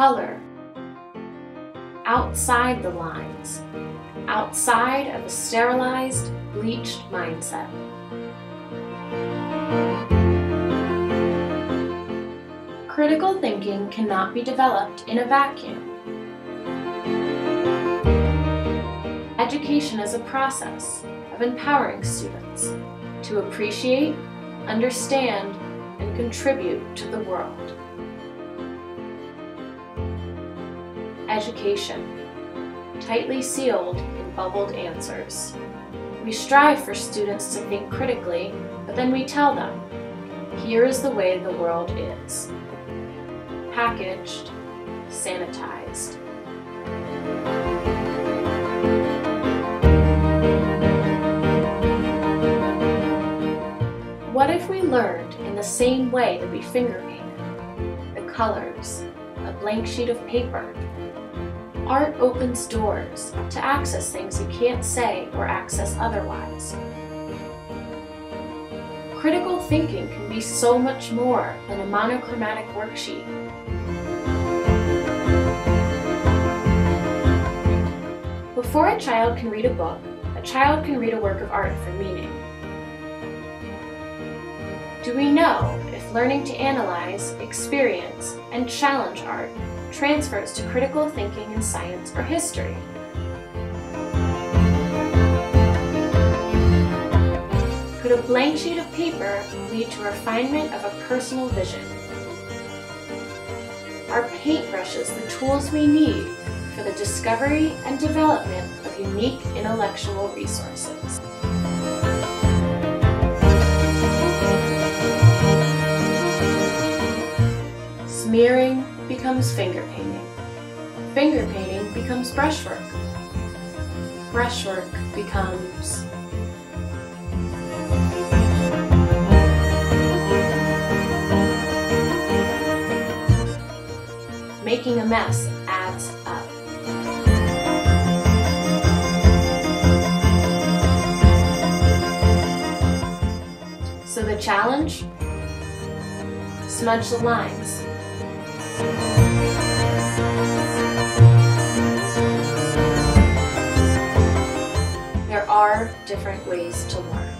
color, outside the lines, outside of a sterilized, bleached mindset. Critical thinking cannot be developed in a vacuum. Education is a process of empowering students to appreciate, understand, and contribute to the world. Education, tightly sealed in bubbled answers. We strive for students to think critically, but then we tell them, here is the way the world is. Packaged, sanitized. What if we learned in the same way that we finger painted? The colors, a blank sheet of paper. Art opens doors to access things you can't say or access otherwise. Critical thinking can be so much more than a monochromatic worksheet. Before a child can read a book, a child can read a work of art for meaning. Do we know learning to analyze, experience, and challenge art transfers to critical thinking in science or history? Could a blank sheet of paper lead to refinement of a personal vision? Are paintbrushes the tools we need for the discovery and development of unique intellectual resources? Smearing becomes finger painting. Finger painting becomes brushwork. Brushwork becomes making a mess adds up. So the challenge? Smudge the lines. There are different ways to learn.